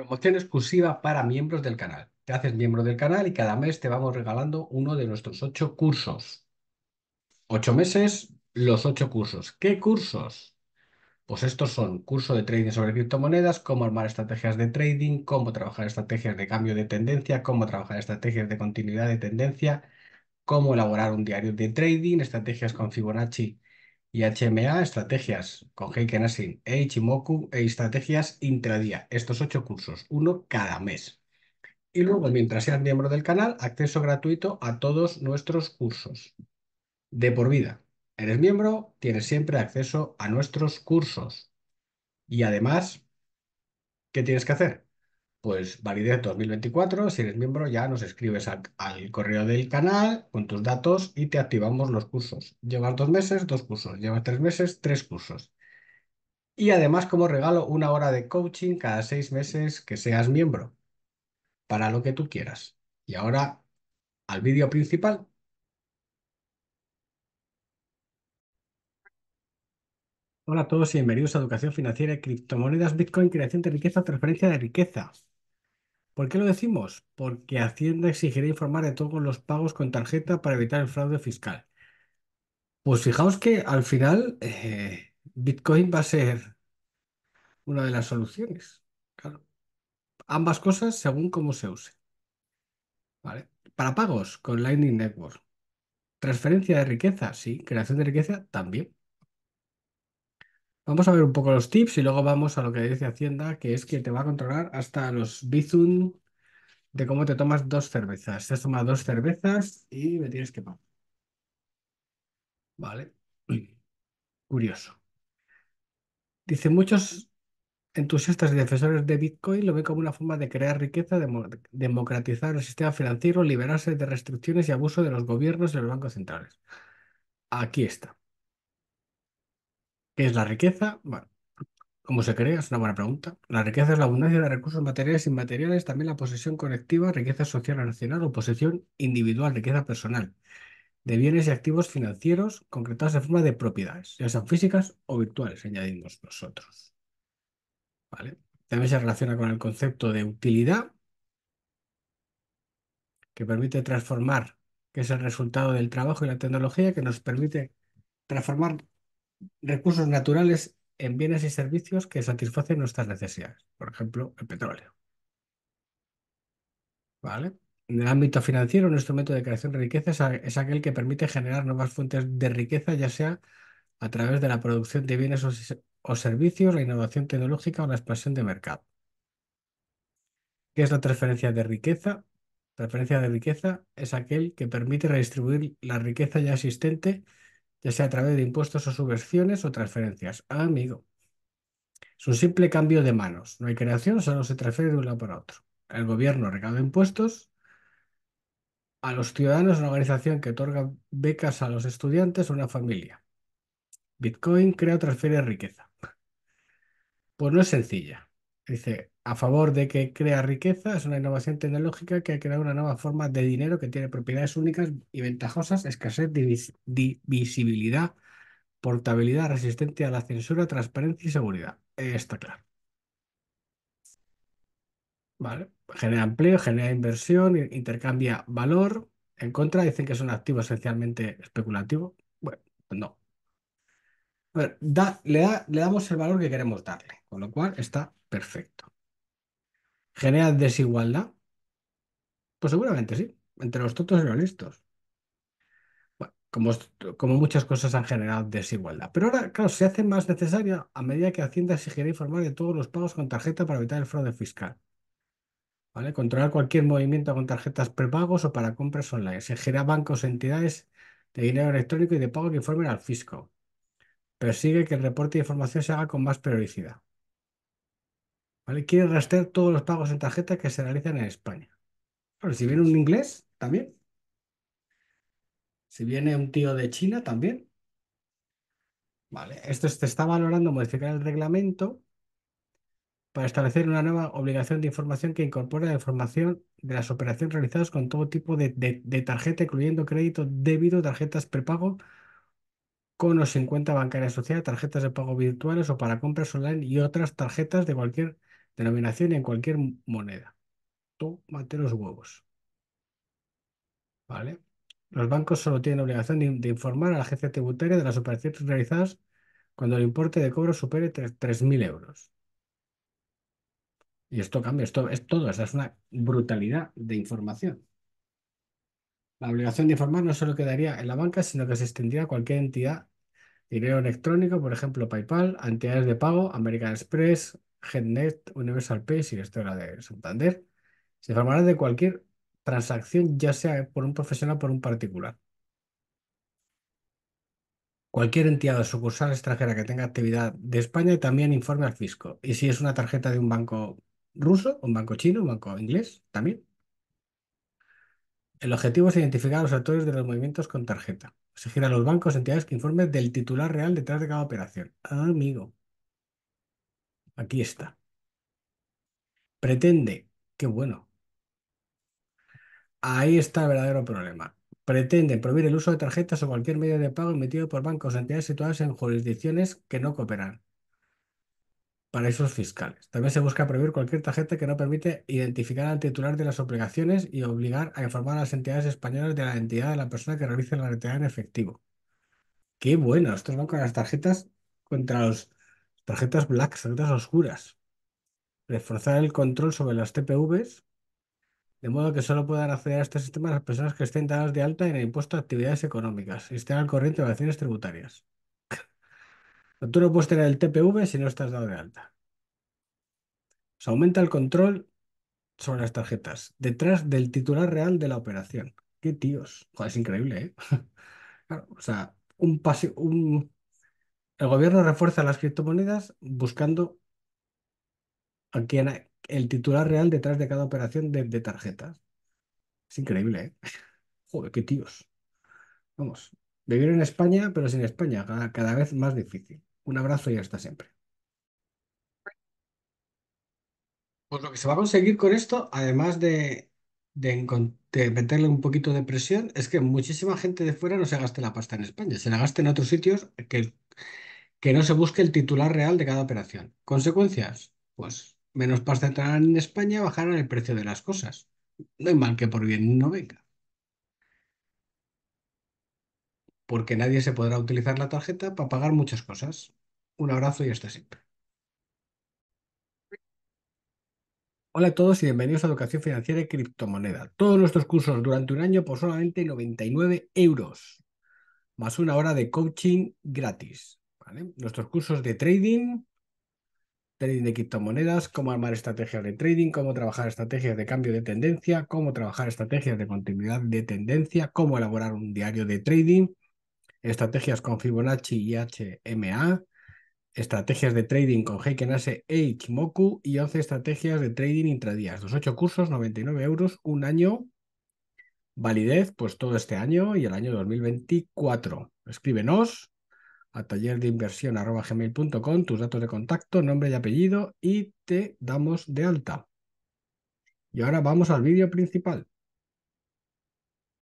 Promoción exclusiva para miembros del canal. Te haces miembro del canal y cada mes te vamos regalando uno de nuestros ocho cursos. Ocho meses, los ocho cursos. ¿Qué cursos? Pues estos son curso de trading sobre criptomonedas, cómo armar estrategias de trading, cómo trabajar estrategias de cambio de tendencia, cómo trabajar estrategias de continuidad de tendencia, cómo elaborar un diario de trading, estrategias con Fibonacci y HMA, estrategias con Heiken Asin e Ichimoku e estrategias intradía. Estos ocho cursos, uno cada mes. Y luego, mientras seas miembro del canal, acceso gratuito a todos nuestros cursos. De por vida. Eres miembro, tienes siempre acceso a nuestros cursos. Y además, ¿qué tienes que hacer? Pues validez 2024, si eres miembro ya nos escribes al, correo del canal con tus datos y te activamos los cursos. Llevas dos meses, dos cursos. Llevas tres meses, tres cursos. Y además como regalo una hora de coaching cada seis meses que seas miembro, para lo que tú quieras. Y ahora al vídeo principal. Hola a todos y bienvenidos a Educación Financiera, Criptomonedas, Bitcoin, Creación de Riqueza, Transferencia de Riqueza. ¿Por qué lo decimos? Porque Hacienda exigirá informar de todos los pagos con tarjeta para evitar el fraude fiscal. Pues fijaos que al final eh, Bitcoin va a ser una de las soluciones. Ambas cosas según cómo se use. ¿Vale? Para pagos con Lightning Network. Transferencia de riqueza, sí. Creación de riqueza, también. Vamos a ver un poco los tips y luego vamos a lo que dice Hacienda, que es que te va a controlar hasta los Bizum de cómo te tomas dos cervezas. Te has tomado dos cervezas y me tienes que pagar. Vale. Curioso. Dice, muchos entusiastas y defensores de Bitcoin lo ven como una forma de crear riqueza, democratizar el sistema financiero, liberarse de restricciones y abuso de los gobiernos y los bancos centrales. Aquí está. ¿Qué es la riqueza? Bueno, ¿cómo se crea? Es una buena pregunta. La riqueza es la abundancia de recursos materiales e inmateriales, también la posesión colectiva, riqueza social o nacional o posesión individual, riqueza personal, de bienes y activos financieros concretados en forma de propiedades, ya sean físicas o virtuales, añadimos nosotros. ¿Vale? También se relaciona con el concepto de utilidad, que permite transformar, que es el resultado del trabajo y la tecnología, que nos permite transformar recursos naturales en bienes y servicios que satisfacen nuestras necesidades, por ejemplo, el petróleo. ¿Vale? En el ámbito financiero, un instrumento de creación de riqueza es, aquel que permite generar nuevas fuentes de riqueza, ya sea a través de la producción de bienes o, servicios, la innovación tecnológica o la expansión de mercado. ¿Qué es la transferencia de riqueza? Transferencia de riqueza es aquel que permite redistribuir la riqueza ya existente ya sea a través de impuestos o subvenciones o transferencias. Amigo. Es un simple cambio de manos. No hay creación, solo se transfiere de un lado para otro. El gobierno recauda impuestos a los ciudadanos, una organización que otorga becas a los estudiantes o una familia. Bitcoin crea o transfiere riqueza. Pues no es sencilla. Dice, a favor de que crea riqueza, es una innovación tecnológica que ha creado una nueva forma de dinero que tiene propiedades únicas y ventajosas, escasez, divisibilidad, portabilidad, resistencia a la censura, transparencia y seguridad. Está claro. ¿Vale? Genera empleo, genera inversión, intercambia valor. En contra dicen que es un activo esencialmente especulativo. Bueno, pues no. le, le damos el valor que queremos darle, con lo cual está perfecto. ¿Genera desigualdad? Pues seguramente sí, entre los tontos y los listos. Bueno, como, como muchas cosas han generado desigualdad. Pero ahora, claro, se hace más necesaria a medida que Hacienda exigirá informar de todos los pagos con tarjeta para evitar el fraude fiscal. ¿Vale? Controlar cualquier movimiento con tarjetas prepagos o para compras online. Exigirá bancos, entidades de dinero electrónico y de pago que informen al fisco. Persigue que el reporte de información se haga con más periodicidad. Quiere rastrear todos los pagos en tarjeta que se realizan en España. si viene un inglés, también. Si viene un tío de China, también. Vale, esto se está valorando modificar el reglamento para establecer una nueva obligación de información que incorpore la información de las operaciones realizadas con todo tipo de, tarjeta, incluyendo crédito, débito, tarjetas prepago, con o sin cuenta bancaria asociada, tarjetas de pago virtuales o para compras online y otras tarjetas de cualquier denominación en cualquier moneda. Tómate los huevos. ¿Vale? Los bancos solo tienen obligación de, informar a la agencia tributaria de las operaciones realizadas cuando el importe de cobro supere 3.000 euros. Y esto cambia, esto es todo, es una brutalidad de información. La obligación de informar no solo quedaría en la banca, sino que se extendería a cualquier entidad dinero electrónico, por ejemplo, PayPal, entidades de pago, American Express, GetNet, Universal Pay, si esto era de Santander. Se informará de cualquier transacción, ya sea por un profesional o por un particular. Cualquier entidad o sucursal extranjera que tenga actividad de España también informe al fisco. Y si es una tarjeta de un banco ruso, un banco chino, un banco inglés, también. El objetivo es identificar a los actores de los movimientos con tarjeta. Exigir a los bancos entidades que informen del titular real detrás de cada operación. Ah, amigo. Aquí está. Pretende. Qué bueno. Ahí está el verdadero problema. Pretende prohibir el uso de tarjetas o cualquier medio de pago emitido por bancos o entidades situadas en jurisdicciones que no cooperan paraísos fiscales. También se busca prohibir cualquier tarjeta que no permite identificar al titular de las obligaciones y obligar a informar a las entidades españolas de la identidad de la persona que realice la retirada en efectivo. Qué bueno, estos van con las tarjetas contra las tarjetas black, tarjetas oscuras. Reforzar el control sobre las TPVs, de modo que solo puedan acceder a este sistema las personas que estén dadas de alta en el impuesto de actividades económicas y estén al corriente de acciones tributarias. Tú no puedes tener el TPV si no estás dado de alta. Se aumenta el control sobre las tarjetas detrás del titular real de la operación. Qué tíos. Joder, es increíble, ¿eh? o sea, un un... El gobierno refuerza las criptomonedas buscando a quien el titular real detrás de cada operación de, de tarjetas. Es increíble, ¿eh? Joder, qué tíos. Vamos, vivir en España, pero sin España, cada vez más difícil. Un abrazo y hasta siempre. Pues lo que se va a conseguir con esto, además de, meterle un poquito de presión, es que muchísima gente de fuera no se gaste la pasta en España, se la gaste en otros sitios que, que no se busque el titular real de cada operación. ¿Consecuencias? Pues menos pasta entrarán en España, bajarán el precio de las cosas. No hay mal que por bien no venga. Porque nadie se podrá utilizar la tarjeta para pagar muchas cosas. Un abrazo y hasta siempre. Hola a todos y bienvenidos a Educación Financiera y Criptomoneda. Todos nuestros cursos durante un año por solamente 99 euros, más una hora de coaching gratis. Nuestros cursos de trading, trading de criptomonedas, cómo armar estrategias de trading, cómo trabajar estrategias de cambio de tendencia, cómo trabajar estrategias de continuidad de tendencia, cómo elaborar un diario de trading, estrategias con Fibonacci y HMA, estrategias de trading con Heiken Ase e Ichimoku y 11 estrategias de trading intradías. Los 8 cursos, 99 euros, un año, validez, pues todo este año y el año 2024. Escríbenos a tallerdeinversión.gmail.com tus datos de contacto, nombre y apellido y te damos de alta. Y ahora vamos al vídeo principal.